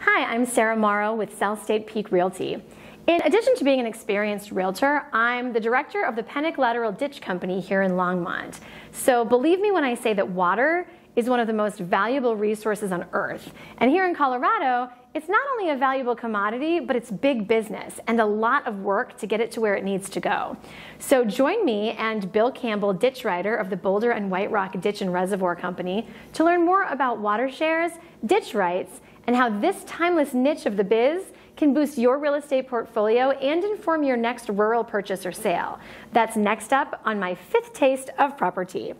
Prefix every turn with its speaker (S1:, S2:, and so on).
S1: Hi, I'm Sarah Morrow with South State Peak Realty. In addition to being an experienced realtor, I'm the director of the Pennock Lateral Ditch Company here in Longmont. So believe me when I say that water is one of the most valuable resources on earth. And here in Colorado, it's not only a valuable commodity, but it's big business and a lot of work to get it to where it needs to go. So join me and Bill Campbell, ditch rider of the Boulder and White Rock Ditch and Reservoir Company, to learn more about water shares, ditch rights, and how this timeless niche of the biz can boost your real estate portfolio and inform your next rural purchase or sale. That's next up on my fifth taste of property.